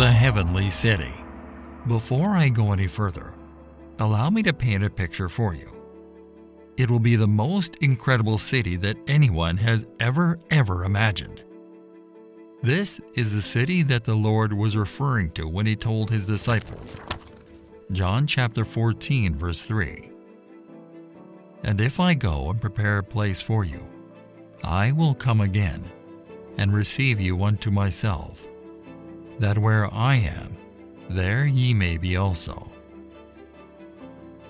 the heavenly city. Before I go any further, allow me to paint a picture for you. It will be the most incredible city that anyone has ever, ever imagined. This is the city that the Lord was referring to when he told his disciples. John chapter 14, verse 3. And if I go and prepare a place for you, I will come again and receive you unto myself, that where I am, there ye may be also.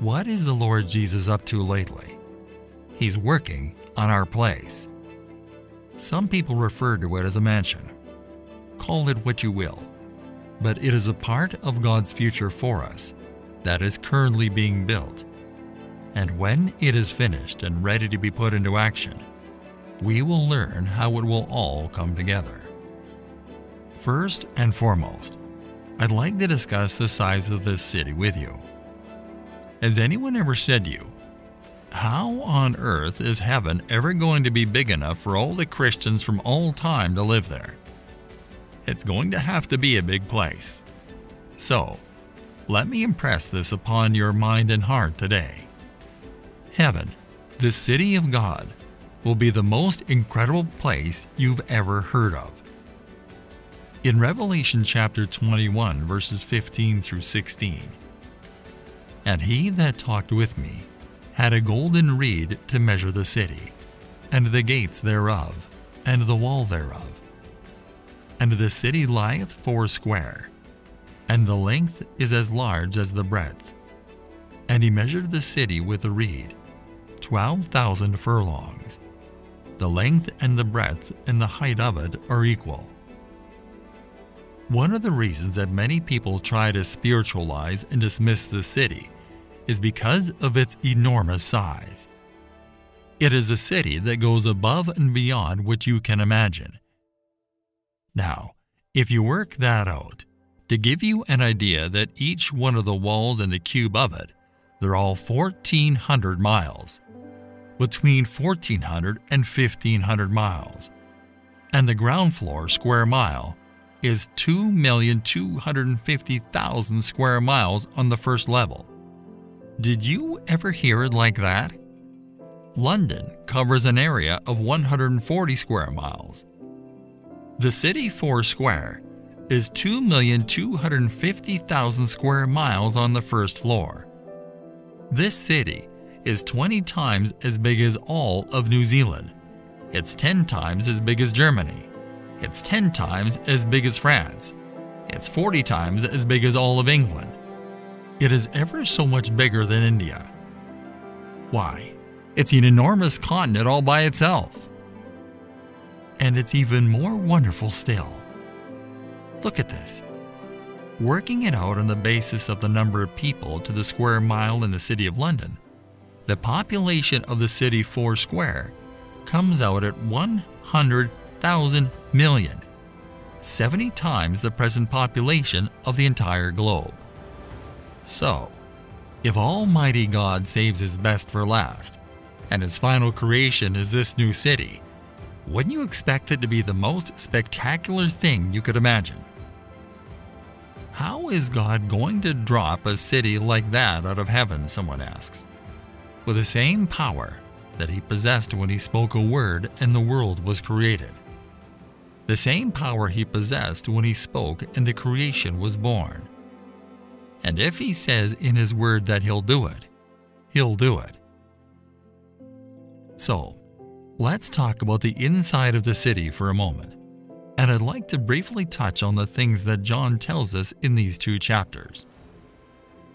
What is the Lord Jesus up to lately? He's working on our place. Some people refer to it as a mansion. Call it what you will, but it is a part of God's future for us that is currently being built. And when it is finished and ready to be put into action, we will learn how it will all come together. First and foremost, I'd like to discuss the size of this city with you. Has anyone ever said to you, How on earth is heaven ever going to be big enough for all the Christians from all time to live there? It's going to have to be a big place. So, let me impress this upon your mind and heart today. Heaven, the city of God, will be the most incredible place you've ever heard of. In Revelation chapter 21, verses 15 through 16, And he that talked with me had a golden reed to measure the city, and the gates thereof, and the wall thereof. And the city lieth foursquare, and the length is as large as the breadth. And he measured the city with a reed, twelve thousand furlongs. The length and the breadth and the height of it are equal. One of the reasons that many people try to spiritualize and dismiss the city is because of its enormous size. It is a city that goes above and beyond what you can imagine. Now, if you work that out, to give you an idea that each one of the walls and the cube of it, they're all 1,400 miles, between 1,400 and 1,500 miles, and the ground floor square mile is 2,250,000 square miles on the first level. Did you ever hear it like that? London covers an area of 140 square miles. The city four square is 2,250,000 square miles on the first floor. This city is 20 times as big as all of New Zealand. It's 10 times as big as Germany. It's 10 times as big as France. It's 40 times as big as all of England. It is ever so much bigger than India. Why? It's an enormous continent all by itself. And it's even more wonderful still. Look at this. Working it out on the basis of the number of people to the square mile in the City of London, the population of the city four square comes out at 100,000 million, 70 times the present population of the entire globe. So, if Almighty God saves his best for last, and his final creation is this new city, wouldn't you expect it to be the most spectacular thing you could imagine? How is God going to drop a city like that out of heaven, someone asks? With the same power that he possessed when he spoke a word and the world was created. The same power he possessed when he spoke and the creation was born. And if he says in his word that he'll do it, he'll do it. So, let's talk about the inside of the city for a moment and I'd like to briefly touch on the things that John tells us in these two chapters.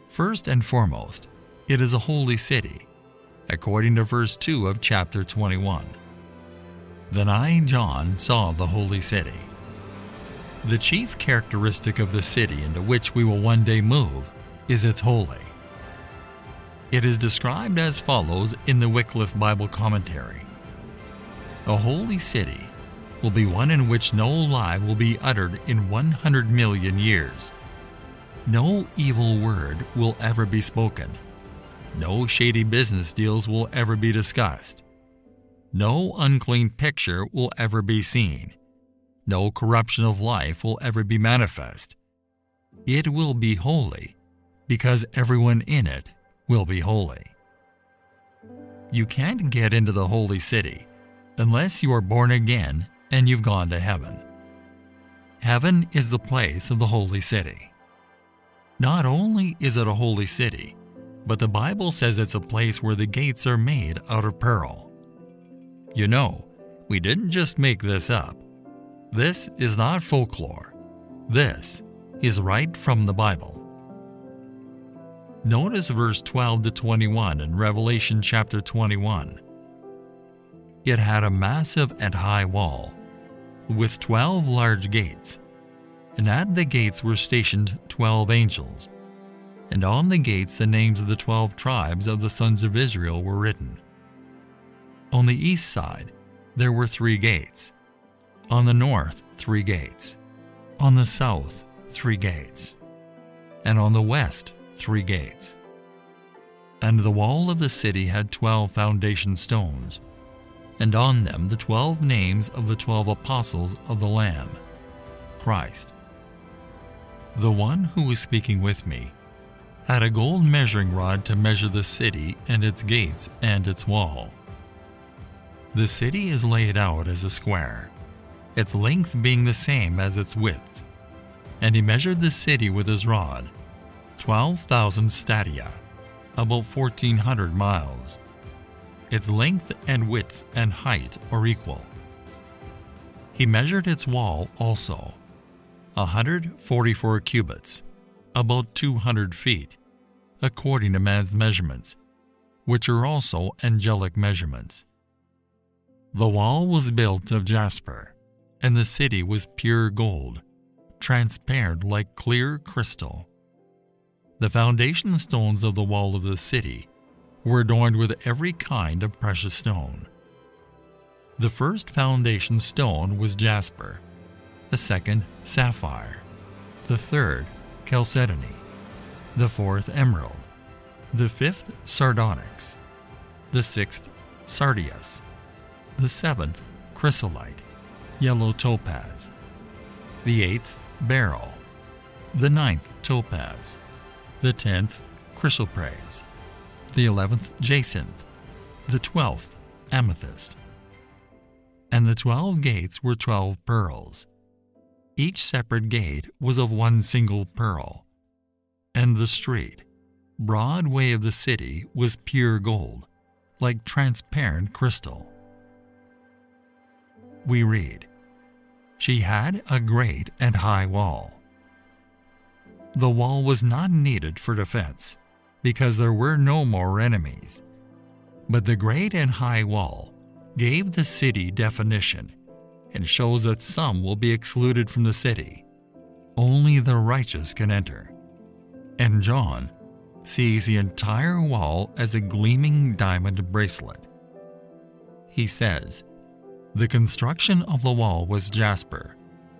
First and foremost, it is a holy city, according to verse 2 of chapter 21. Then I, John, saw the holy city. The chief characteristic of the city into which we will one day move is its holy. It is described as follows in the Wycliffe Bible Commentary A holy city will be one in which no lie will be uttered in 100 million years. No evil word will ever be spoken. No shady business deals will ever be discussed. No unclean picture will ever be seen. No corruption of life will ever be manifest. it will be holy because everyone in it will be holy. You can't get into the holy city unless you are born again and you've gone to heaven. Heaven is the place of the holy city. Not only is it a holy city, but the Bible says it's a place where the gates are made out of pearl. You know, we didn't just make this up. This is not folklore. This is right from the Bible. Notice verse 12 to 21 in Revelation chapter 21. It had a massive and high wall, with 12 large gates, and at the gates were stationed 12 angels, and on the gates the names of the 12 tribes of the sons of Israel were written. On the east side there were three gates, on the north three gates, on the south three gates, and on the west three gates. And the wall of the city had twelve foundation stones, and on them the twelve names of the twelve apostles of the Lamb, Christ. The one who was speaking with me had a gold measuring rod to measure the city and its gates and its wall. The city is laid out as a square, its length being the same as its width. And he measured the city with his rod, 12,000 stadia, about 1,400 miles. Its length and width and height are equal. He measured its wall also, 144 cubits, about 200 feet, according to man's measurements, which are also angelic measurements. The wall was built of jasper, and the city was pure gold, transparent like clear crystal. The foundation stones of the wall of the city were adorned with every kind of precious stone. The first foundation stone was jasper, the second, sapphire, the third, chalcedony, the fourth, emerald, the fifth, sardonyx, the sixth, sardius, the seventh, chrysolite, yellow topaz, the eighth, beryl, the ninth, topaz, the tenth, chrysoprase, the eleventh, jacinth, the twelfth, amethyst. And the twelve gates were twelve pearls. Each separate gate was of one single pearl. And the street, broad way of the city, was pure gold, like transparent crystal. We read, She had a great and high wall the wall was not needed for defense because there were no more enemies. But the great and high wall gave the city definition and shows that some will be excluded from the city. Only the righteous can enter. And John sees the entire wall as a gleaming diamond bracelet. He says, The construction of the wall was jasper,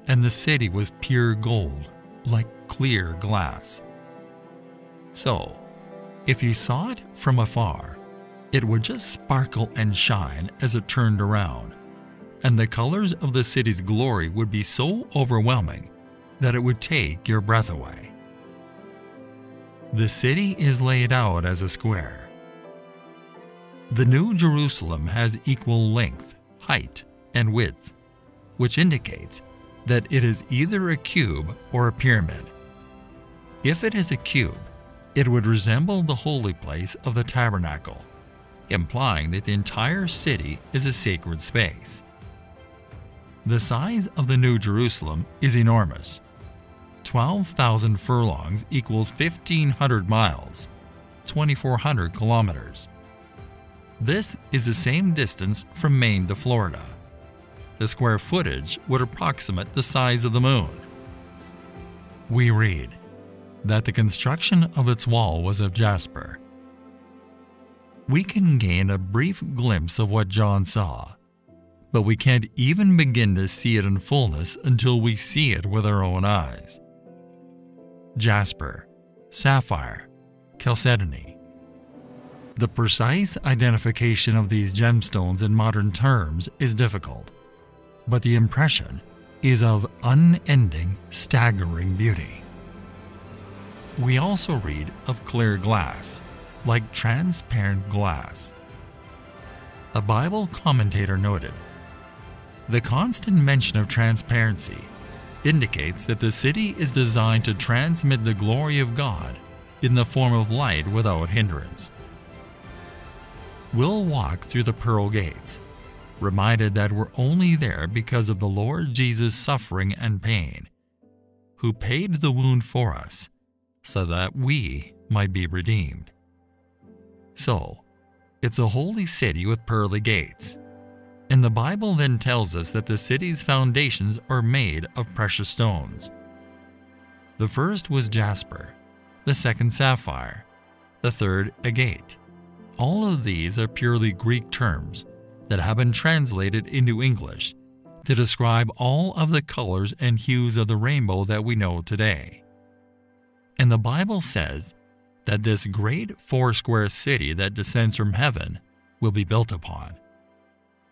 and the city was pure gold like clear glass. So, if you saw it from afar, it would just sparkle and shine as it turned around, and the colors of the city's glory would be so overwhelming that it would take your breath away. The city is laid out as a square. The New Jerusalem has equal length, height, and width, which indicates that it is either a cube or a pyramid. If it is a cube, it would resemble the holy place of the tabernacle, implying that the entire city is a sacred space. The size of the New Jerusalem is enormous. 12,000 furlongs equals 1,500 miles, 2,400 kilometers. This is the same distance from Maine to Florida the square footage would approximate the size of the moon. We read that the construction of its wall was of jasper. We can gain a brief glimpse of what John saw, but we can't even begin to see it in fullness until we see it with our own eyes. Jasper, sapphire, chalcedony. The precise identification of these gemstones in modern terms is difficult but the impression is of unending, staggering beauty. We also read of clear glass, like transparent glass. A Bible commentator noted The constant mention of transparency indicates that the city is designed to transmit the glory of God in the form of light without hindrance. We'll walk through the pearl gates, reminded that we're only there because of the Lord Jesus' suffering and pain, who paid the wound for us so that we might be redeemed. So, it's a holy city with pearly gates. And the Bible then tells us that the city's foundations are made of precious stones. The first was jasper, the second sapphire, the third agate. All of these are purely Greek terms that have been translated into English to describe all of the colors and hues of the rainbow that we know today. And the Bible says that this great four square city that descends from heaven will be built upon.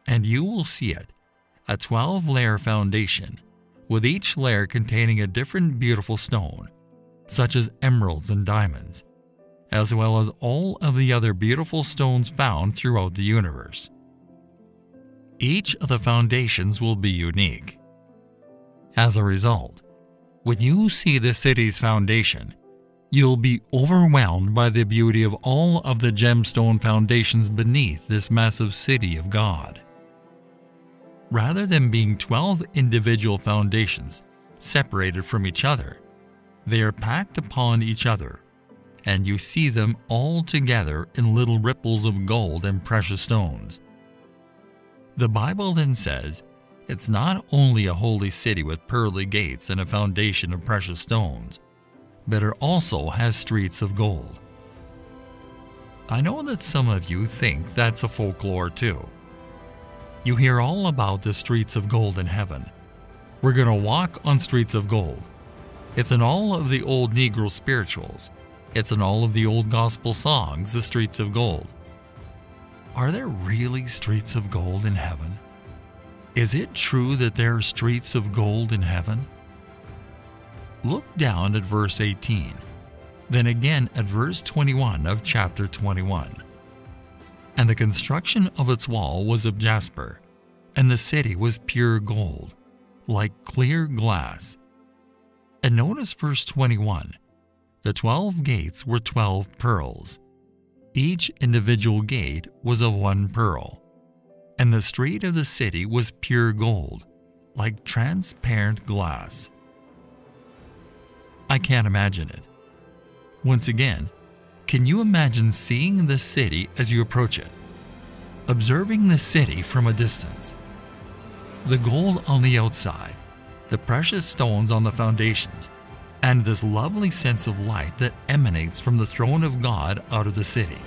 And you will see it, a 12 layer foundation, with each layer containing a different beautiful stone such as emeralds and diamonds, as well as all of the other beautiful stones found throughout the universe. Each of the foundations will be unique. As a result, when you see the city's foundation, you'll be overwhelmed by the beauty of all of the gemstone foundations beneath this massive city of God. Rather than being 12 individual foundations separated from each other, they are packed upon each other, and you see them all together in little ripples of gold and precious stones. The Bible then says it's not only a holy city with pearly gates and a foundation of precious stones, but it also has streets of gold. I know that some of you think that's a folklore too. You hear all about the streets of gold in heaven. We're going to walk on streets of gold. It's in all of the old Negro spirituals. It's in all of the old gospel songs, the streets of gold. Are there really streets of gold in heaven? Is it true that there are streets of gold in heaven? Look down at verse 18, then again at verse 21 of chapter 21. And the construction of its wall was of jasper, and the city was pure gold, like clear glass and notice verse 21. The twelve gates were twelve pearls. Each individual gate was of one pearl. And the street of the city was pure gold, like transparent glass. I can't imagine it. Once again, can you imagine seeing the city as you approach it? Observing the city from a distance. The gold on the outside, the precious stones on the foundations, and this lovely sense of light that emanates from the throne of God out of the city.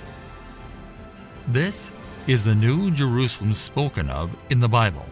This is the New Jerusalem spoken of in the Bible.